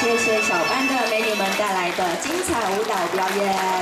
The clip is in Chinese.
谢谢小班的美女们带来的精彩舞蹈表演。